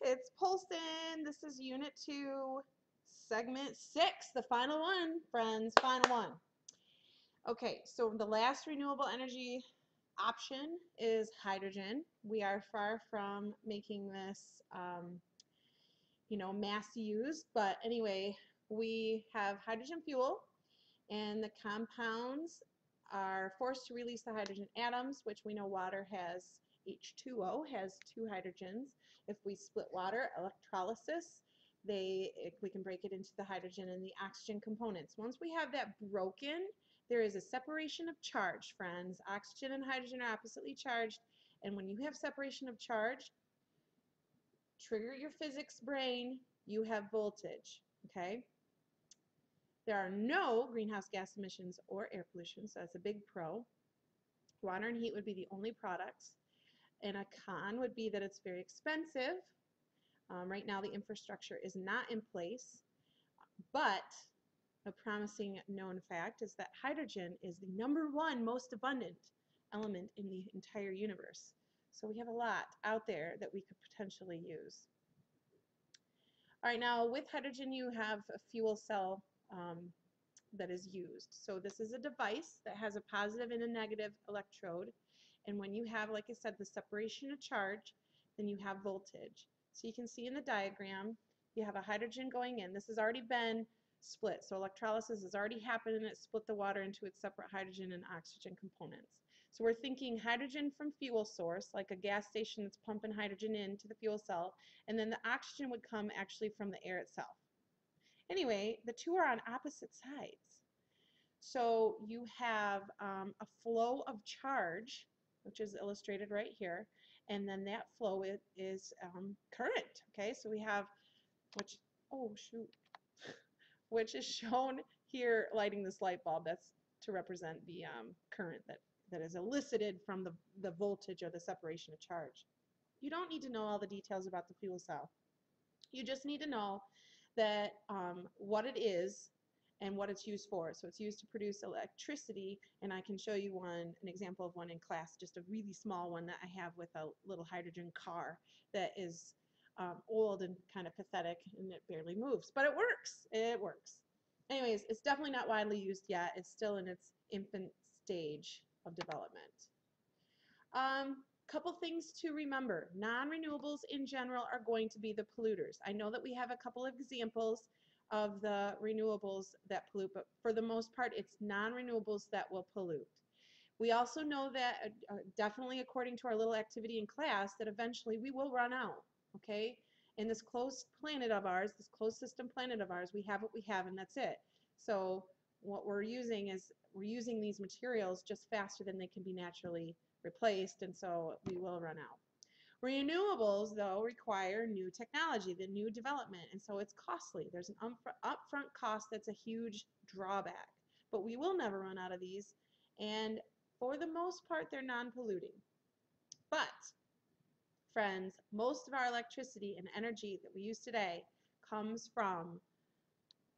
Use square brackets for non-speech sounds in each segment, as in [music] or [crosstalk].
It's Poulsen. This is Unit 2, Segment 6, the final one, friends, final one. Okay, so the last renewable energy option is hydrogen. We are far from making this, um, you know, mass used, but anyway, we have hydrogen fuel, and the compounds are forced to release the hydrogen atoms, which we know water has H2O has two hydrogens. If we split water, electrolysis, they eh, we can break it into the hydrogen and the oxygen components. Once we have that broken, there is a separation of charge, friends. Oxygen and hydrogen are oppositely charged, and when you have separation of charge, trigger your physics brain, you have voltage, okay? There are no greenhouse gas emissions or air pollution, so that's a big pro. Water and heat would be the only products. And a con would be that it's very expensive. Um, right now the infrastructure is not in place, but a promising known fact is that hydrogen is the number one most abundant element in the entire universe. So we have a lot out there that we could potentially use. All right, now with hydrogen you have a fuel cell um, that is used. So this is a device that has a positive and a negative electrode and when you have, like I said, the separation of charge, then you have voltage. So you can see in the diagram, you have a hydrogen going in. This has already been split. So electrolysis has already happened and it split the water into its separate hydrogen and oxygen components. So we're thinking hydrogen from fuel source, like a gas station that's pumping hydrogen into the fuel cell, and then the oxygen would come actually from the air itself. Anyway, the two are on opposite sides. So you have um, a flow of charge which is illustrated right here. And then that flow is, is um, current. Okay, so we have, which, oh shoot, [laughs] which is shown here lighting this light bulb. That's to represent the um, current that, that is elicited from the, the voltage or the separation of charge. You don't need to know all the details about the fuel cell. You just need to know that um, what it is and what it's used for. So it's used to produce electricity, and I can show you one, an example of one in class, just a really small one that I have with a little hydrogen car that is um, old and kind of pathetic, and it barely moves. But it works. It works. Anyways, it's definitely not widely used yet. It's still in its infant stage of development. Um, couple things to remember. Non-renewables in general are going to be the polluters. I know that we have a couple of examples of the renewables that pollute, but for the most part, it's non-renewables that will pollute. We also know that, uh, uh, definitely according to our little activity in class, that eventually we will run out, okay? In this closed planet of ours, this closed system planet of ours, we have what we have and that's it. So what we're using is, we're using these materials just faster than they can be naturally replaced, and so we will run out. Renewables, though, require new technology, the new development, and so it's costly. There's an upfront cost that's a huge drawback. But we will never run out of these, and for the most part, they're non-polluting. But, friends, most of our electricity and energy that we use today comes from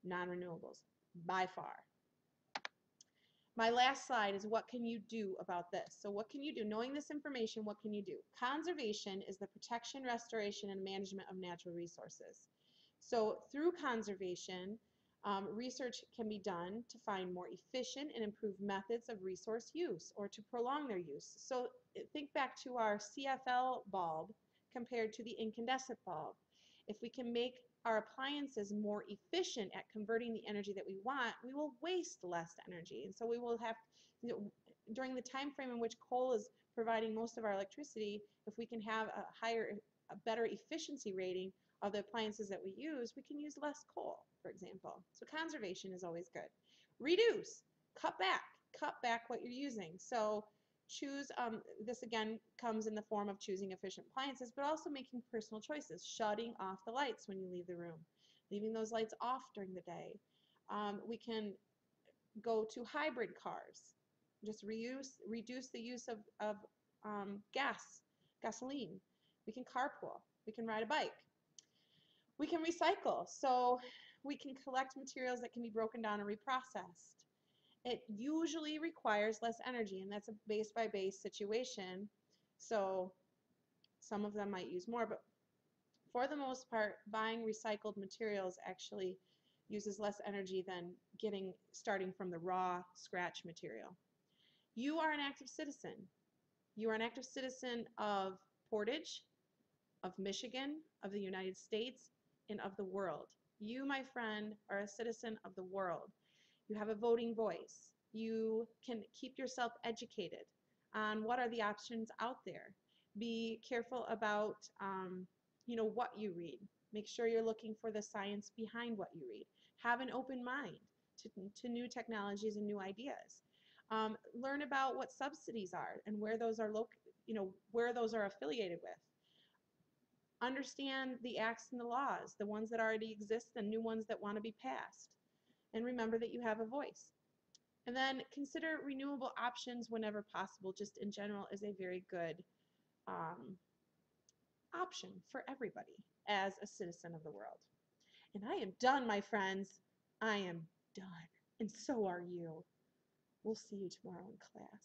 non-renewables, by far. My last slide is what can you do about this? So what can you do? Knowing this information, what can you do? Conservation is the protection, restoration, and management of natural resources. So through conservation, um, research can be done to find more efficient and improved methods of resource use or to prolong their use. So think back to our CFL bulb compared to the incandescent bulb. If we can make our appliances more efficient at converting the energy that we want, we will waste less energy. And so we will have, you know, during the time frame in which coal is providing most of our electricity, if we can have a higher, a better efficiency rating of the appliances that we use, we can use less coal, for example. So conservation is always good. Reduce, cut back, cut back what you're using. So choose, um, this again comes in the form of choosing efficient appliances, but also making personal choices, shutting off the lights when you leave the room, leaving those lights off during the day. Um, we can go to hybrid cars, just reuse, reduce the use of, of um, gas, gasoline. We can carpool, we can ride a bike. We can recycle, so we can collect materials that can be broken down and reprocessed it usually requires less energy, and that's a base by base situation. So some of them might use more, but for the most part, buying recycled materials actually uses less energy than getting starting from the raw scratch material. You are an active citizen. You are an active citizen of Portage, of Michigan, of the United States, and of the world. You, my friend, are a citizen of the world. You have a voting voice. You can keep yourself educated on what are the options out there. Be careful about, um, you know, what you read. Make sure you're looking for the science behind what you read. Have an open mind to, to new technologies and new ideas. Um, learn about what subsidies are and where those are located, you know, where those are affiliated with. Understand the acts and the laws, the ones that already exist and new ones that want to be passed. And remember that you have a voice. And then consider renewable options whenever possible, just in general, is a very good um, option for everybody as a citizen of the world. And I am done, my friends. I am done. And so are you. We'll see you tomorrow in class.